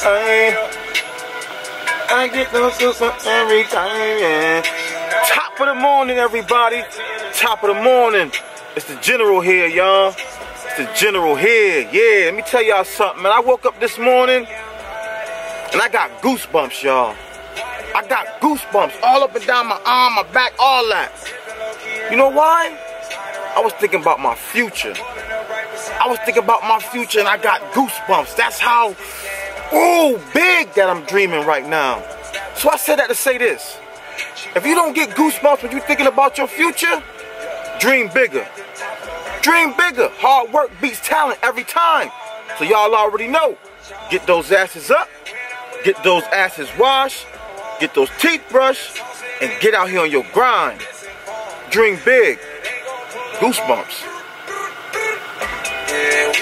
time. I get those goosebumps every time, yeah. Top of the morning, everybody. Top of the morning. It's the general here, y'all. It's the general here. Yeah, let me tell y'all something, man. I woke up this morning and I got goosebumps, y'all. I got goosebumps all up and down my arm, my back, all that. You know why? I was thinking about my future. I was thinking about my future and I got goosebumps. That's how, oh, big that I'm dreaming right now. So I said that to say this. If you don't get goosebumps when you're thinking about your future, dream bigger. Dream bigger. Hard work beats talent every time. So y'all already know. Get those asses up. Get those asses washed. Get those teeth brushed. And get out here on your grind. Dream big. Goosebumps. Yeah,